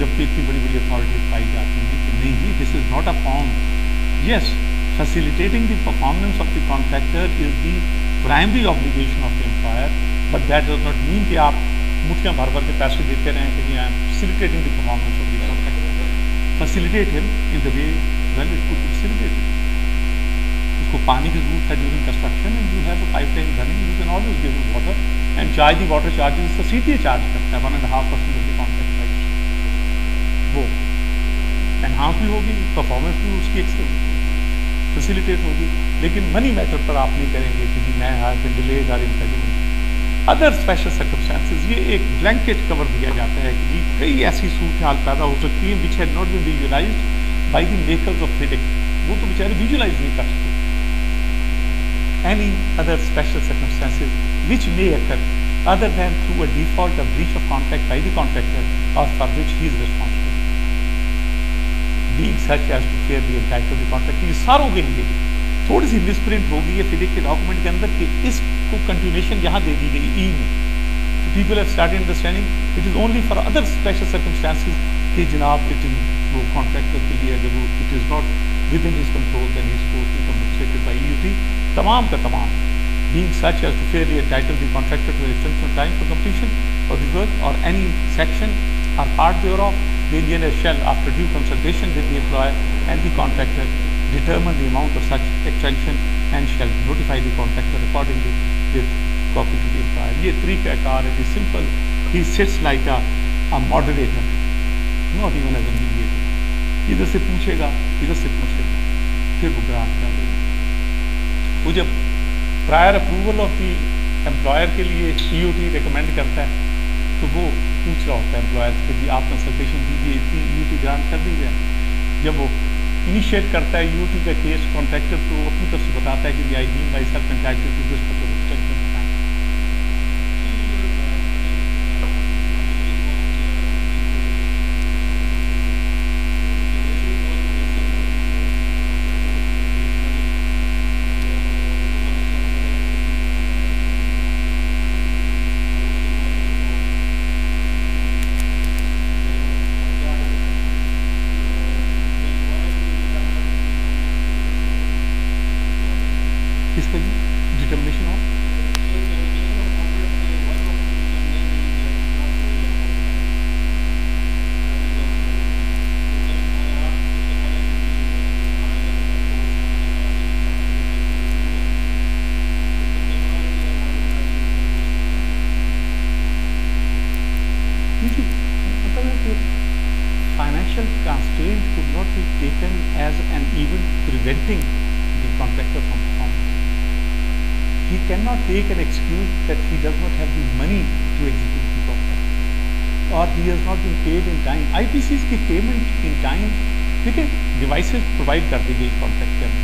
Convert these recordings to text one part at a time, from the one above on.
जबकि इतनी बड़ी बड़ी अथॉरिटीज पाई जाती हैं कि नहीं this is not a form yes facilitating the performance of the contractor is the primary obligation of the employer but that does not mean कि आप मुठियाँ भर भर के पैसे देते रहें कि I am facilitating the performance of the contractor facilitate him in the way well it could facilitate उसको पानी की ज़रूरत है during construction and you have a pipeline running you can always give water and charge the water charges तो सीधे charge करता है one and half percent of the contract price वो एनहांस भी होगी परफॉर्मेंस भी उसकी फैसिलिटेट होगी लेकिन मनी मैटर पर आप नहीं करेंगे कि जी मैं हैव बिन डिलेड और इम्पेडिमेंट अदर स्पेशल सर्कमस्टांसेस ये एक ब्लैंकेट कवर दिया जाता है कि जी कई ऐसी सूरत हाल पैदा हो सकती हैं which had not been visualise by the makers of FIDIC वो तो बेचारे विजुअलाइज नहीं कर सकते। Any other special circumstances which may occur other than through a default of breach of contract by the contractor or for which he is responsible. Being such as to fairly entitle the contractor, ये सारों के लिए थोड़ी सी misprint होगी ये फिडिक के document के अंदर कि इसको कंटिन्यूशन यहाँ दे दी गई ई में। People have started understanding it is only for other special circumstances कि जनाब इट इज़ वो कॉन्ट्रैक्टर के लिए अगर वो it is not within his control then is to compensated by UT तमाम का तमाम being such as to fairly entitle the contractor to an extension of time for completion of the work or any section or part thereof, the engineer shall, after due consultation with the employer and the contractor, determine the amount of such extension and shall notify the contractor accordingly with copy to the employer. ये तरीका car है simple. He sits like a, a moderator, not even as a mediator. इधर से पूछेगा इधर से पूछेगा फिर वो ग्रांट कर देगा वो जब prior approval of the employer के लिए ई रिकमेंड करता है तो वो पूछ रहा होता है एम्प्लॉयर कि जी आप कंसल्टेशन दीजिए इतनी यूटी ग्रांट कर दी जाए जब वो इनिशिएट करता है यू टी का केस कॉन्ट्रैक्टर तो अपनी तरफ़ से बताता है कि जी I'd myself contractor to this particular extension किसका जी डिटर्मिनेशन ऑफ़ जी मतलब है कि financial constraint could not be taken as an event preventing the contractor from performing. He cannot take an excuse that he does not have the money to execute the contract or he has not been paid in time. IPCs की payment in time, देखिए devices provide कर दी गई contract के अंदर।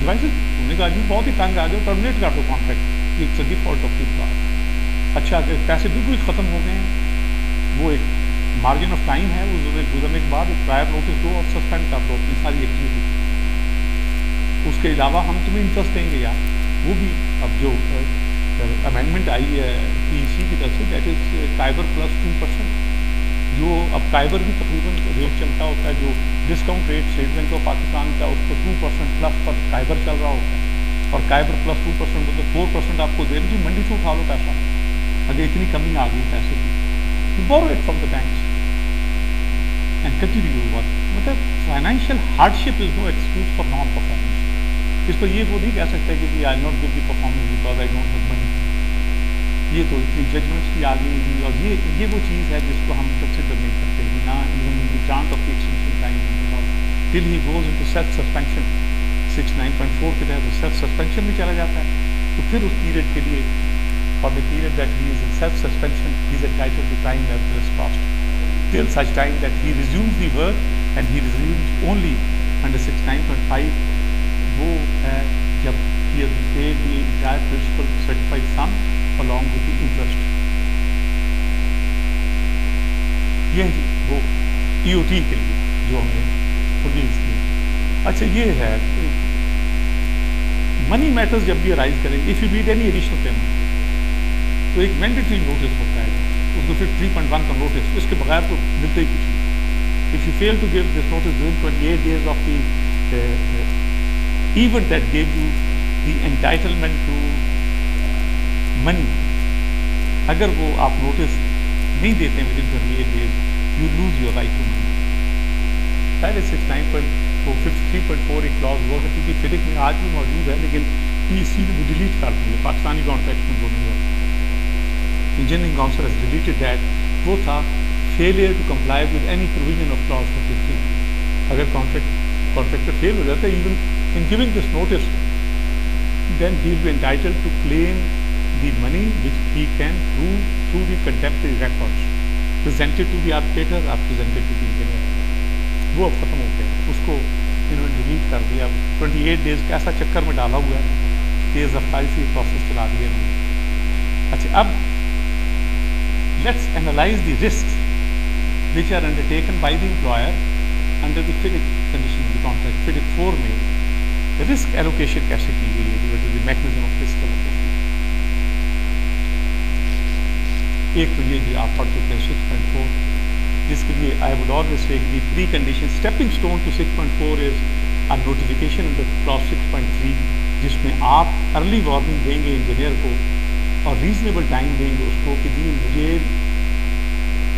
Devices उन्होंने कहा जी बहुत ही तंग आ जाओ टर्मिनेट कर दो contract it's a default of the अच्छा पैसे बिल्कुल ख़त्म हो गए हैं, वो एक मार्जिन ऑफ़ टाइम है, वो गुजरने के बाद प्रायर नोटिस दो और सस्पेंड कर दो अपनी सारी एक्टिविटी उसके अलावा हम तुम्हें इंटरेस्ट देंगे यार। वो भी अब जो अमेंडमेंट आई है पी की तरफ़ से that is KIBOR plus two percent जो अब काइबर भी तकरीबन रेट चलता होता है, जो discount rate State Bank of Pakistan का उस पर टू परसेंट प्लस पर काइबर चल रहा होता है। और काइबर प्लस टू परसेंट मतलब फोर परसेंट आपको दे रही मंडी से उठा लो पैसा। अगर इतनी कमी आ गई पैसे की, you borrow it from the banks and continue your मतलब financial hardship is no excuse for non performance इस पर ये वो नहीं कह सकते कि I not give the performance because I don't have ये तो इतनी जजमेंट्स भी आ गई थी और ये ये वो चीज़ है जिसको हम कंसिडर नहीं करते हैं ना even in grant of extension he goes into self suspension six nine point four के तहत सेल्फ सस्पेंशन में चला जाता है। तो फिर उस पीरियड के लिए for the period that he is in self suspension is a tight of time at this cost till such time that he resumes the work and he resumes only under six nine point five वो है जब he pay the dire principal certified sum along with the interest. ये वो EOT के लिए जो हमने produce की अच्छा ये है मनी मैटर्स जब भी अराइज करेंगे if you need any additional payment तो एक मैंडेटरी नोटिस होता है उसको फिर थ्री पॉइंट वन का नोटिस इसके बगैर तो मिलता ही कुछ नहीं If you fail to give this notice within 28 days of the uh, uh, event that gave you the entitlement money, अगर वो आप नोटिस नहीं देते हैं within twenty eight days you lose your right to money शायद six nine point four fifty three point four एक clause हुआ क्योंकि फिजिक में आज भी मौजूद है लेकिन पी सी ने डिलीट कर दी है पाकिस्तानी कॉन्ट्रैक्ट में बोलूँगा engineering council has deleted that. वो था failure to comply with any provision of clause 53 अगर कॉन्ट्रैक्ट कॉन्ट्रैक्टर फेल हो जाता है even in giving this notice then he will be entitled to claim the money which he can prove through the contemporary records presented to the arbitrator or presented to the engineer वो अब ख़त्म हो गया उसको इन्होंने delete कर दिया 28 days कैसा चक्कर में डाला हुआ है तेज़ रफ्तारी से प्रोसेस चला दिया इन्होंने अच्छा अब let's analyze the risks which are undertaken by the employer under the FIDIC condition of the contract. FIDIC 4 में risk allocation कैसे की गई है what is the mechanism of एक तो ये आप पढ़ चुके हैं 6.4 जिसके लिए I would always say the precondition stepping stone to 6.4 is a notification under clause 6.3 जिसमें आप अर्ली वार्निंग देंगे इंजीनियर को और रीजनेबल टाइम देंगे उसको कि जी मुझे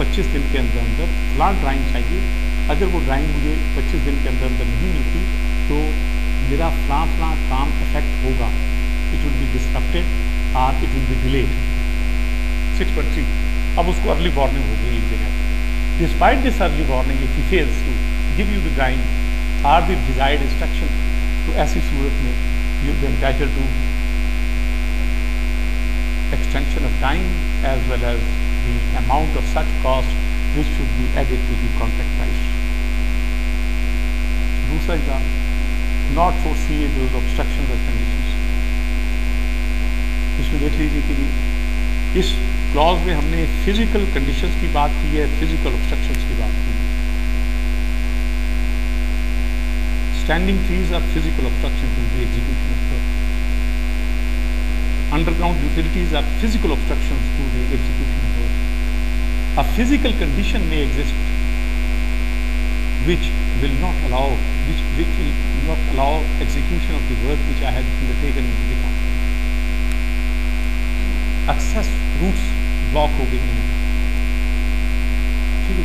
25 दिन के अंदर अंदर फलां ड्राइंग चाहिए। अगर वो ड्राइंग मुझे 25 दिन के अंदर अंदर नहीं मिलती तो मेरा फलां फलां काम इफ़ेक्ट होगा। इट विल बी डिस्टर्बेड और इट विल बी डिलेड 6.3 अब उसको अर्ली वार्निंग हो गई लिख दिया despite this early warning if he fails to give you the guide or the desired instruction तो ऐसी सूरत में you Ben टैचल to extension of time as well as the amount of such cost which should be added to the contract price दूसरा example not four सी ए दो obstruction इसमें देख लीजिए कि इस क्लॉज में हमने फ़िज़िकल कंडीशंस की बात की है फ़िज़िकल ऑब्स्ट्रक्शंस की बात की। Standing trees are physical obstruction to the execution of underground utilities are physical obstruction to the execution of a physical condition में exist which will not allow which which will not allow execution of the work which I have taken in the count Access routes block हो गई हैं। ठीक है?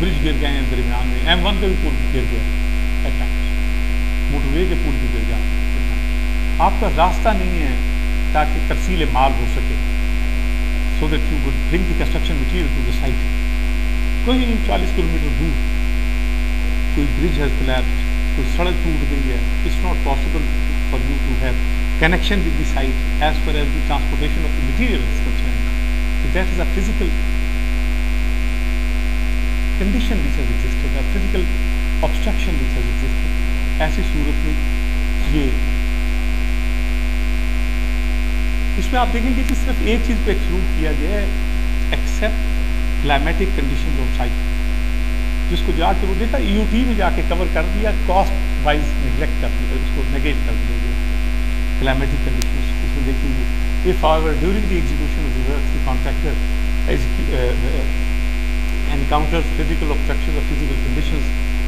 Bridge गिर गए हैं दरमियान में एम वन का भी पुल गिर गया एट टाइम्स मोटरवे के पुल भी गिर जाए आपका रास्ता नहीं है ताकि तरसील माल हो सके। So that you would bring the construction material to the site कहीं 40 किलोमीटर दूर। कोई ब्रिज कोलैप्स कोई सड़क टूट गई है। It's not possible for you to have connection with the site as far as the transportation of the material is concerned. So that is a physical condition which has existed, a physical obstruction which has existed. ऐसी सूरत में ये इसमें आप देखेंगे कि सिर्फ़ एक चीज़ को एक्सक्लूड किया गया है except climatic condition of site जिसको जाके वो देखा ईयूटी में जाके कवर कर दिया कॉस्ट वाइज निगलेक्ट कर दिया उसको नेगेट कर दिया climatic conditions which will they you. If however during the execution of the work the contractor uh, uh, encounters physical obstructions or physical conditions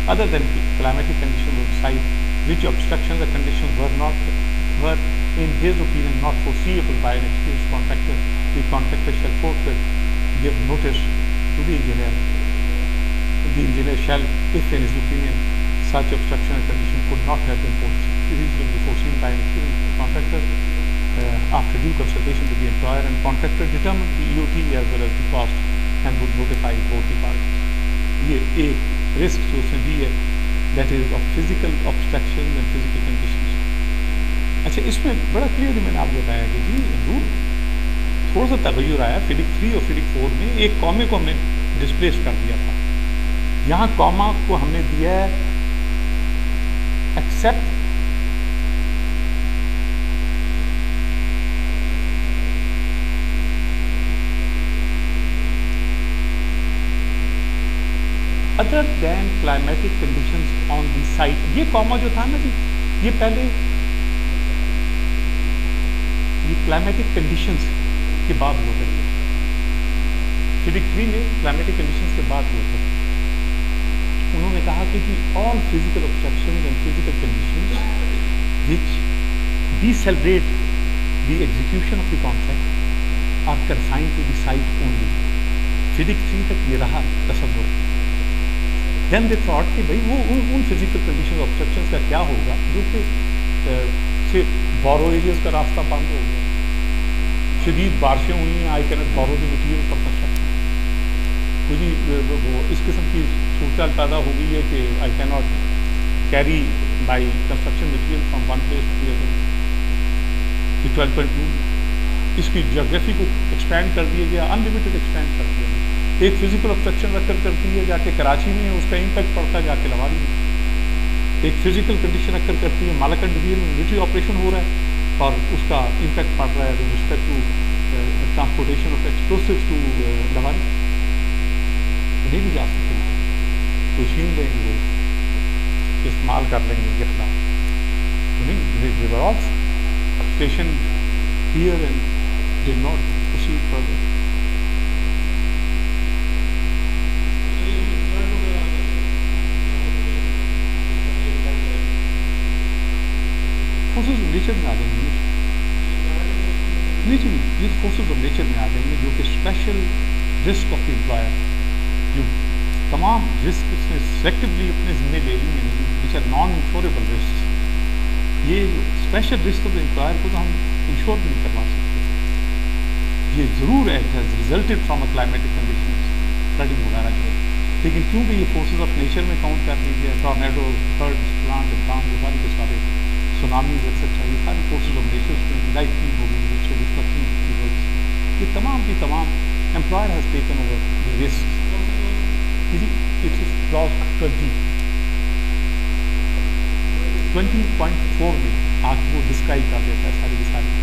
other than climatic conditions on site which obstructions or conditions were not were in his opinion not foreseeable by an experienced contractor, the contractor shall forthwith give notice to the engineer. The engineer shall, if in his opinion, such obstruction or condition could not have been reasonably foreseen by experienced contractor, uh, after due consultation with the employer and contractor determine the EOT as well as the cost and would notify both the parties. Risk जो उसमें दी है that is of physical obstruction and physical conditions अच्छा इसमें बड़ा clearly मैंने आपको बताया कि जी रूल थोड़ा सा तगैर आया फिडिक थ्री और फिडिक फोर में एक कॉमे को हमने डिस्प्लेस कर दिया था यहाँ कॉमा को हमने दिया है except other than climatic conditions on the site ये कॉमा जो था ना जी, ये पहले ये क्लाइमेटिक कंडीशंस के बाद हुआ करते फिजिक थ्री में क्लाइमेटिक कंडीशंस के बाद हुआ करते उन्होंने कहा कि जी all physical obstruction and physical condition which decelerate the execution of the contract are consigned to the site only. FIDIC's three तक ये रहा तस्वुर देन दे थॉट कि भाई वो उन उन फ़िज़िकल कंडीशन ऑब्स्ट्रक्शन का क्या होगा जो कि से बोरो एरियाज़ का रास्ता बंद हो गया शदीद बारिशें हुई हैं I can borrow the material for कोई वो इस किस्म की सूरत पैदा हो गई है कि I cannot carry by construction material from one place to other twelve point two इसकी जोग्राफी को एक्सपेंड कर दिया गया अनलिमिटेड एक्सपेंड कर दिया गया। एक फ़िज़िकल ऑब्स्ट्रक्शन रखकर करती है, जाके कराची में, उसका इम्पैक्ट पड़ता है, जाके लवारी में। एक फ़िज़िकल कंडीशन रखकर करती है मालाकंड में मिलिट्री ऑपरेशन हो रहा है, और उसका इम्पैक्ट पड़ रहा है with respect to transportation of explosive to Lowari. भी जा सकते। तो छीन लेंगे इस्तेमाल कर लेंगे उनके खिलाफ नहीं station here and did not proceed further forces of nature में आ जाएँगे। जी ये फोर्सेज ऑफ़ नेचर में आ जाएँगे जो कि special risk of the employer जो तमाम रिस्क उसने सेलेक्टिवली अपने जिम्मे ले ली हैं। Which are non insurable risk ये स्पेशल रिस्क ऑफ़ एम्प्लॉयर को तो हम इंश्योर भी नहीं करवा सकते। ये ज़रूर है resulted from a climatic condition flooding वगैरह जो लेकिन क्योंकि ये फोर्सेज ऑफ़ नेचर में काउंट कर लीजिए टॉर्नेडो थर्ड प्लांट काम सारे के सारे सुनामीज एक्सेट्रा ये सारी फोर्सेज ऑफ़ नेचर लाइटनिंग हो गई डिस्ट्रक्शन ये तमाम की तमाम employer has taken over the risk ji it is clause twenty twenty point four में आके वो डिस्क्राइब कर देता है सारी की सारी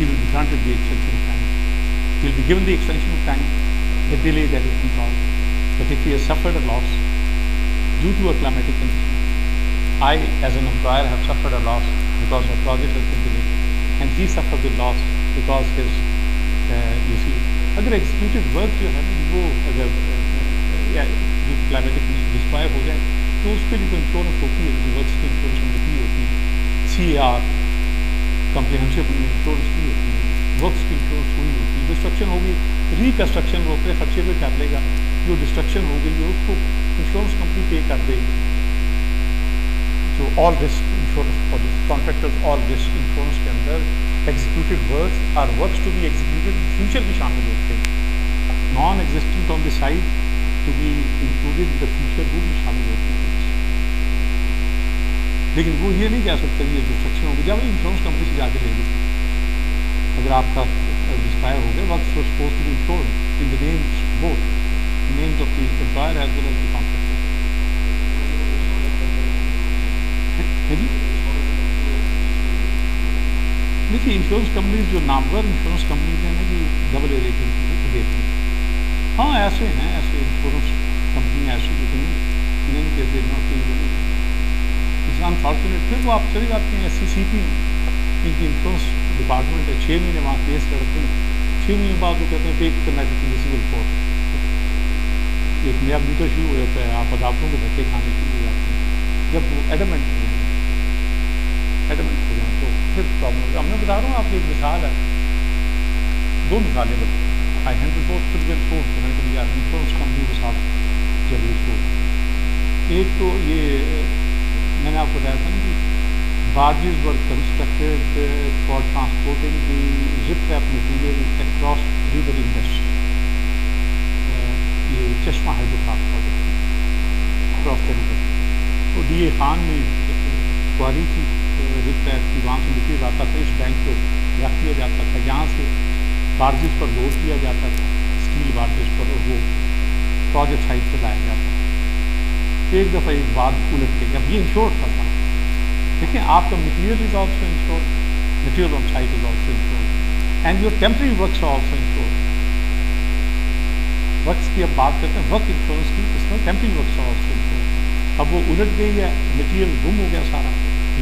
he will be granted the extension of time. He will be given the extension of time, the delay that has been caused. But if he has suffered a loss due to a climatic condition, I, as an employer, have suffered a loss because my project has been delayed, and he suffered the loss because his, uh, you see, अगर executive work जो है ना वो अगर या जो climatic डिस्पायर हो जाए तो उस पर भी तो इंश्योरेंस होती है वर्क की इंश्योरेंस होती होती है सी आर कम्प्रीहेंसिव इंश्योरेंस की होती है works की इंश्योरेंस हुई होती है। डिस्ट्रक्शन होगी रिकन्स्ट्रक्शन वो अपने खर्चे पे कर लेगा। जो डिस्ट्रक्शन हो गई है उसको इंश्योरेंस कंपनी पे कर देगी। जो all risk insurance policy contractors all risk insurance के अंदर executed work or work to be executed future भी शामिल होते हैं non existent on the site to be included the future वो भी शामिल होते हैं लेकिन वो ये नहीं कह सकते ये डिस्ट्रक्शन होगी जब इंश्योरेंस कंपनी से जाके ले लो अगर आपका डिस्पायर हो गया, वक्त suppose to be insured in the names both names of the employer as well as the contractor जी? देखिए इंश्योरेंस कंपनीज़ जो नामवर इंश्योरेंस कंपनीज़ हैं ना जी डबल ए रेटिंग देती हैं। हाँ ऐसे हैं, ऐसे इंश्योरेंस कंपनी ऐसी लेकिन in any case not it's unfortunate फिर वो आप चली जाती हैं एस सी सी पी में इनकी इंश्योरेंस डिपार्टमेंट है छः महीने वहाँ केस लड़ते हैं। छः महीने बाद वो कहते हैं टेक कनेक्ट सिविल कोर्ट एक नया मीटर शुरू हो जाता है, आप अदालतों के धक्के खाने शुरू हो जाते हैं। जब वो एडमेंट हो जाए एडमेंट हो जाए तो फिर प्रॉब्लम मैं बता रहा हूँ, आपकी एक मिसाल है। दो मिसालें बता I handle both citizen source मैंने कभी यार इंश्योरेंस कंपनी के साथ उसको एक तो ये, मैंने आपको बताया था ना कि barges were constructed uh, for transporting the zip-wrap material across river Indus. Uh, ये Chashma hydrograph project across the तो डी ए खान में क्वारी थी रिप रैप की वहाँ से मटीरियल आता था इस बैंक को रख दिया जाता था। यहाँ से बार्जिस पर लोड किया जाता था स्टील बार्जिस पर और वो प्रोजेक्ट साइट पर लाया जाता था। एक दफ़ा एक बात उलट गई अब ये इंश्योर था। था देखिए आपका material is also insure material on site is also insure and your temporary work also insure works की अब बात करते हैं वर्क इंश्योरेंस की, इसमें टेम्परिंग वर्क्स ऑल्सो इंश्योरेंस अब वो उलट गई है मटेरियल गुम हो गया सारा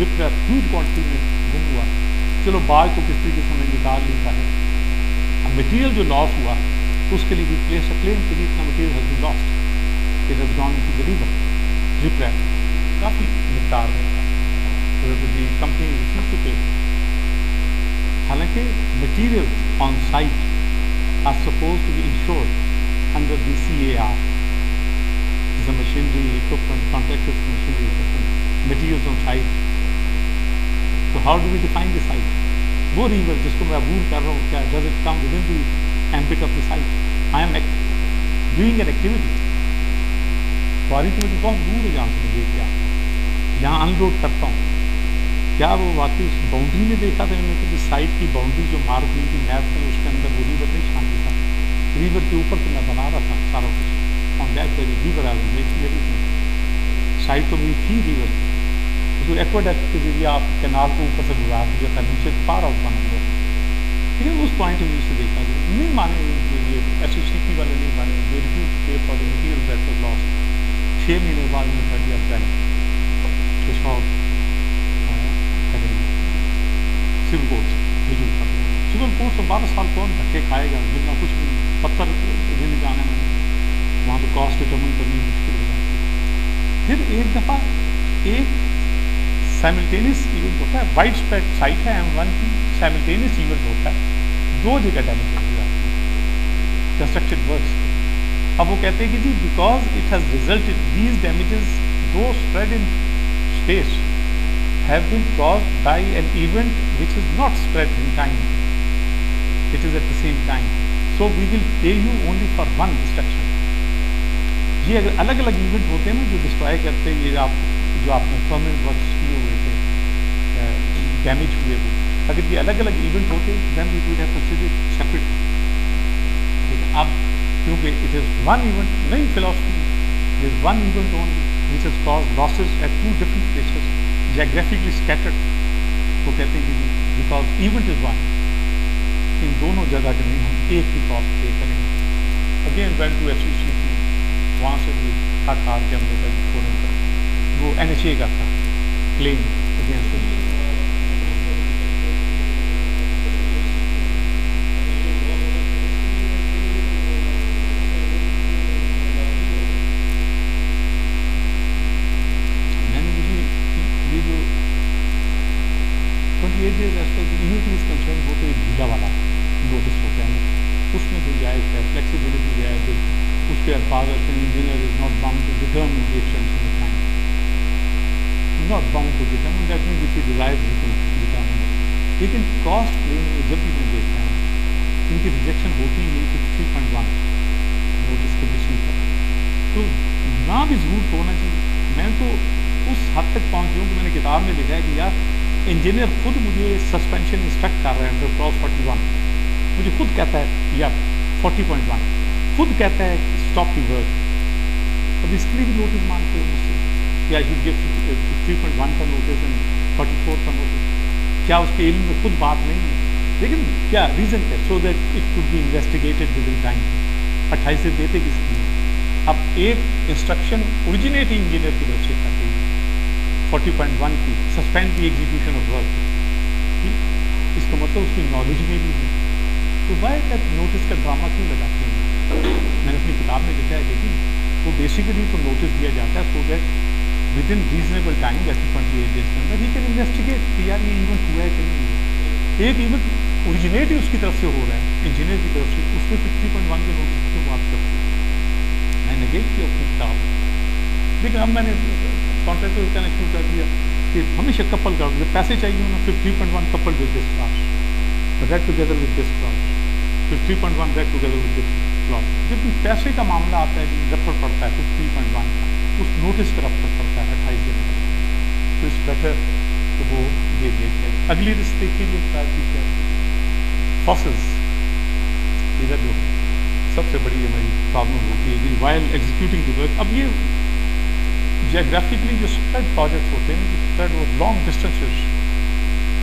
रिप ह्यूज क्वान्टिटी में गुम हुआ। चलो बाज तो किस तरीके से हमें निकाल ली है? अब मटेरियल जो लॉस हुआ, उसके लिए भी प्लेस क्लेम कि इतना material has lost it has gone to the river rib काफ़ी मकदार में the company receive to pay हालाँकि material on site are suppose to be insured under the C A R machinery equipment contractors machinery equipment materials on site तो how do we define the site वो river जिसको मैं अबूर कर रहा हूँ, क्या does it come within the ambit of the site I am doing an activity quarry तो मुझे बहुत दूर है जहाँ से मैं लेके आता हूँ। यहाँ अनलोड करता हूँ। क्या वो वाकई उस बाउंड्री में देखा था मैंने कि साइड की बाउंड्री जो मार हुई थी मैप में उसके अंदर वो रिवर नहीं शांति था। रिवर के ऊपर तो मैं बना रहा था सारा कुछ। On that very river I make everything site तो मेरी थी रिवर तो एक्वाडेक्ट के ज़रिए आप कैनाल को ऊपर से गुजार दिया था नीचे पार आउट बना हुआ लेकिन उस पॉइंट ऑफ़ व्यू से देखा जाए नहीं माने ये एस वाले नहीं माने। They refuse pay for the material that was lost छः महीने बाद उन्होंने कर दिया बैंक कुछ और सिविल कोर्ट रिव्यू कर सिविल कोर्ट से बारह साल कौन धक्के खाएगा, जितना कुछ पत्थर लेने जाने में वहाँ तो कॉस्ट डिटर्मन करनी मुश्किल हो जाती है। फिर एक दफ़ा एक साइमल्टेनियस इवेंट होता है। वाइड स्प्रेड साइट है एम वन की। साइमल्टेनियस इवेंट होता है। दो जगह डैमेज हो जाती है। कंस्ट्रक्टेड वर्क अब वो कहते हैं कि जी because it has resulted these damages two spread in space have been caused by an event which is not spread in time. It is at the same time. So, we will pay you only for one destruction. ये अगर अलग अलग event होते हैं ना, जो destroy करते हैं, ये आप, जो आपने परमानेंट वर्क किए हुए थे डैमेज हुए वो अगर ये अलग अलग इवेंट होते then we would have consider separate लेकिन अब, क्योंकि इट इज़ वन इवेंट नई philosophy is one event only which is cause losses at two different places geographically scattered. वो कहते हैं कि जी बिकॉज़ इवेंट इज़ वन इन दोनों जगह जो हम एक ही कॉस्ट पे करेंगे। Again well to S C C वहाँ से भी हर हार के हमने वो एन एच ए का था claim against days as per unity is concern वो तो एक ढीला वाला नोटिस होता है उसमें गुंजाइश है फ्लेक्सिबिलिटी है जो उसके अल्फाज आते हैं engineer is not bound to determine the extension of time not bound to determine that mean which he desire he can determine लेकिन कॉस्ट प्लेन में जब भी मैं देखता हूँ इनकी रिजेक्शन होती है कि three point one notice condition पर तो ना भी ज़रूर होना चाहिए मैं तो उस हद तक पहुँच गया हूँ कि मैंने किताब में लिखा है कि यार इंजीनियर खुद मुझे सस्पेंशन इंस्ट्रक्ट कर रहे हैं अंडर क्लॉज फोर्टी वन मुझे खुद कहता है या फोर्टी पॉइंट वन खुद कहता है स्टॉप दी वर्क अब इसके लिए भी नोटिस मांगते हो मुझसे। या should give three point one का नोटिस एंड फोर्टी फोर का नोटिस क्या उसके इल्म में खुद बात नहीं है? लेकिन क्या रीज़न क्या? So that it could be investigated within time अट्ठाईस से देते किस लिए अब एक इंस्ट्रक्शन ओरिजिनेटिंग इंजीनियर की तरफ़ से करते 40.1 की suspend the execution of work इसका मतलब उसकी नॉलेज में भी है। तो वाई दैट नोटिस का ड्रामा क्यों लगाते हैं? मैंने अपनी किताब में लिखा है जी वो बेसिकली तो नोटिस दिया जाता है so that within reasonable time that twenty eight days के अंदर ही कैन इन्वेस्टिगेट कि यार ये इवेंट हुआ है कि नहीं हुआ एक इवेंट ओरिजिनेट ही उसकी तरफ़ से हो रहा है इंजीनियर की तरफ़ से उसमें फिफ्टी पॉइंट वन के नोटिस क्यों बात करते हैं। मैंने नेगेट किया अपनी किताब। लेकिन अब मैंने कॉन्ट्रैक्टर को कहना शुरू कर दिया कि हमेशा कपल कर जब पैसे चाहिए ना फिर three point one couple with this class read together with this class फिर three point one read together with this class जब भी पैसे का मामला आता है रेफर पड़ता है तो थ्री पॉइंट वन का, उस नोटिस का रेफर पड़ता है, अट्ठाईस दिन का। तो इस बेटर तो वो दे दिया गया अगली रिस्क देखिए जी की क्या फॉसल्स इधर जो सबसे बड़ी हमारी प्रॉब्लम होती है कि वाइल एग्जीक्यूटिंग द वर्क अब ये जियोग्राफिकली जो स्प्रेड प्रोजेक्ट होते हैं स्प्रेड और लॉन्ग डिस्टेंसेस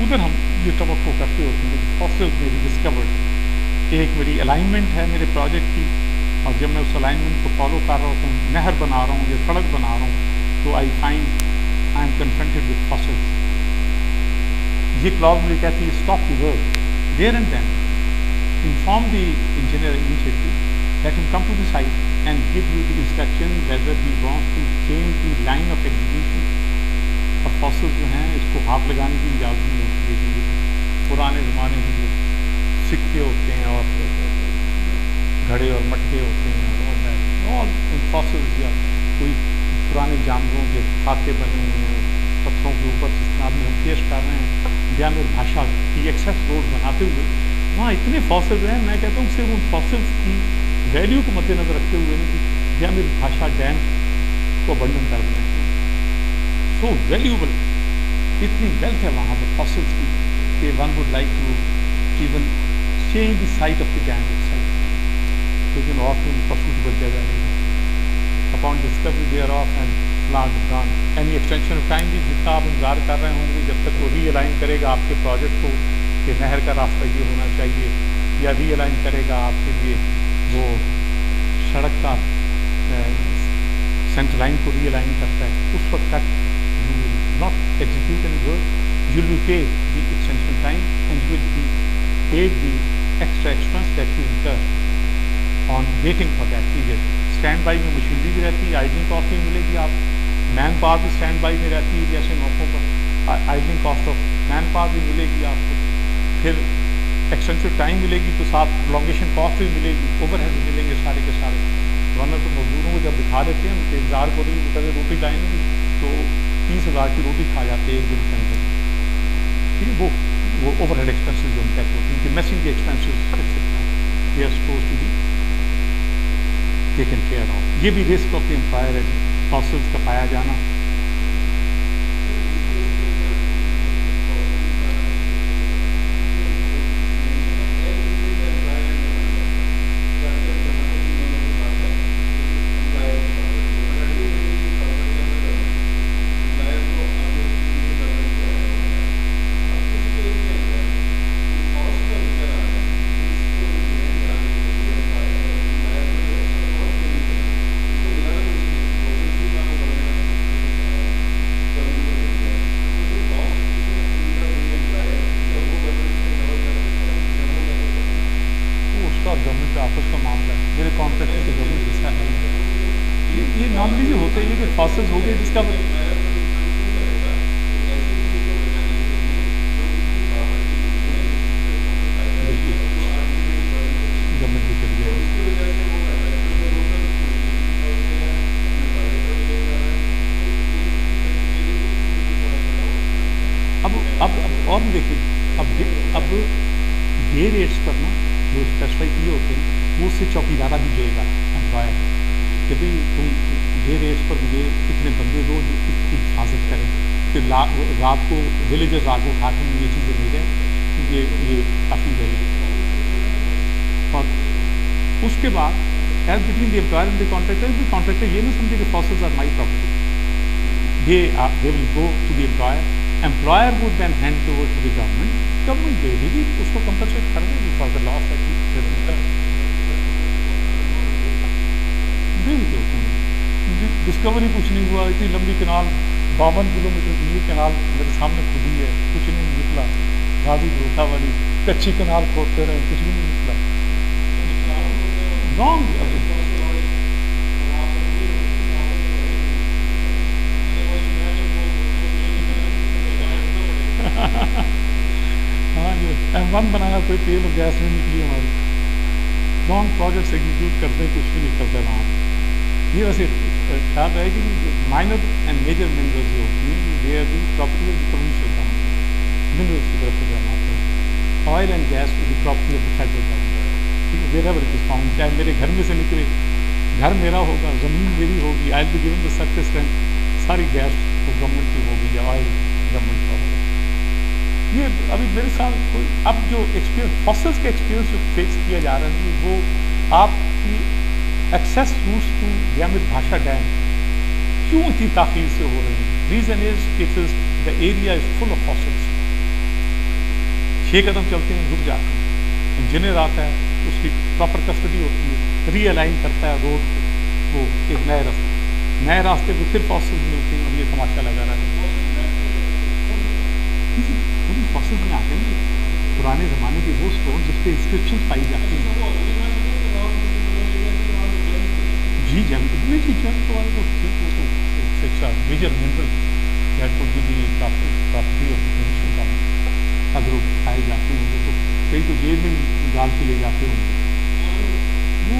उधर हम ये टबको करते होते हैं फॉसिल मेरी डिस्कवर्ड एक मेरी अलाइनमेंट है मेरे प्रोजेक्ट की, और जब मैं उस अलाइनमेंट को फॉलो कर रहा हूँ नहर बना रहा हूँ, या सड़क बना रहा हूँ तो I find I am confronted with fossils ये क्लॉज मुझे कहती है stop the work there and then inform the engineer immediately let him come to the site and give you the instruction whether he wants to change the line of execution. और fossil जो हैं, इसको हाथ लगाने की इजाज़त नहीं होती है कि पुराने ज़माने के जो सिक्के होते हैं और घड़े और मटके होते हैं और ऑल फॉसल या कोई पुराने जानवरों के खाके बने हुए हैं, पत्थरों के ऊपर जिस तरह हम फेस कर रहे हैं ग्रामीण भाषा की एक्सेस रोड बनाते हुए, वहाँ इतने फॉसिल हैं, मैं कहता हूँ सिर्फ़ उन फॉसिल्स की वैल्यू को मद्देनजर रखते हुए ग्रामीण भाषा डैम को अबंडन कर देना चाहिए सो वैल्यूबल इतनी वेल्थ है वहाँ पर फॉसिल्स की कि one would like to even change the site of the dam site लेकिन और तो उनका सूटेबल जगह नहीं upon discovery thereof and plant gone any extension of time भी जितना आप इंतज़ार कर रहे होंगे, जब तक वो रीअलाइन करेगा, आपके प्रोजेक्ट को, कि नहर का रास्ता ये होना चाहिए, या रीअलाइन करेगा आपके लिए। वो सड़क का सेंटर लाइन को रीअलाइन करता है। उस वक्त तक you will not execute any work you will pay the extension time and you will be paid the extra expense that you incur on waiting for that period standby में machinery भी रहती है idling cost भी मिलेगी आप। Man power भी stand by में रहती है, जैसे मौक़ों पर। Idling cost of man power भी मिलेगी आपको। फिर एक्सटेंसिव टाइम मिलेगी तो साथ लॉन्गेशन कॉस्ट भी मिलेगी ओवर हेड मिलेंगे सारे के सारे। वरना तो मजदूरों को जब बिठा देते हैं, उनके इंतज़ार को नहीं कभी रोटी लाएँगे तो तीस हज़ार की रोटी खा जाते हैं एक दिन के अंदर। ठीक है, वो वो ओवर हेड एक्सपेंसिस जो हम कहते हैं, उनके मैसिंग के expenses to be taken care of ये भी रिस्क ऑफ़ द एम्पायर है फॉसिल्स का पाया जाना। अब और देखिए, अब अब डे रेट्स पर ना जो स्पेसिफाई किए होते हैं, वो उससे चौकीदारा भी लेगा एम्प्लॉयर कि भाई तुम डे रेट्स पर मुझे इतने बंदे दो जो इसकी हिफाजत करें। फिर रात को विलेजर्स आगे उठा के ये चीज़ें ले जाए, ये ये काफ़ी वैल्यू और उसके बाद as between the employer and the contractor the contractor ये ना समझे कि fossils are my property they they will go to the employer employer would then hand over to the government government दे देगी उसको कंपनसेट कर देगी फॉर द लॉस ही दे देते डिस्कवरी कुछ नहीं हुआ इतनी लंबी कनाल बावन किलोमीटर की ये कनाल मेरे सामने खुदी है कुछ नहीं निकला गाजी भरोसा वाली कच्ची कनाल खोदते रहे कुछ भी नहीं निकला लॉन्ग हाँ जी। एम वन बनाया, कोई तेल और गैस नहीं निकली हमारी। लॉन्ग प्रोजेक्ट्स एग्जीक्यूट करते, कुछ भी नहीं करते वहाँ ये वैसे ख्याल रहे कि माइनर एंड मेजर मिनरल्स जो होती हैं मिनरल्स की तरफ़ से जाना आते हैं। ऑयल एंड गैस की the property of the federal government ठीक है wherever it is found चाहे मेरे घर में से निकले, घर मेरा होगा, ज़मीन मेरी होगी I be given the surface सारी गैस तो गवर्नमेंट की होगी या ऑयल ये अभी मेरे साथ कोई अब जो एक्सपीरियंस फॉसल्स के एक्सपीरियंस जो फेस किया जा रहा है वो आपकी एक्सेस रूट्स टू यामित भाषा डैम क्यों इतनी ताखीर से हो रही है? Reason is it is the area is full of fossils छः कदम चलते हैं, रुक जाते हैं। इंजीनियर आता है, उसकी प्रॉपर कस्टडी होती है रीअलाइन करता है रोड को, वो एक नए रास्ते नए रास्ते पे फिर फॉसिल्स मिलते हैं और ये तमाशा लगा रहा है। फॉसिल्स में आते हैं पुराने ज़माने के वो स्टोन जिस पे इंस्क्रिप्शन पाई जाती हैं। जी जम नहीं जी जम तो property of the provincial government. अगर वो खाए जाते होंगे तो कई तो जेब में डाल के ले जाते होंगे। वो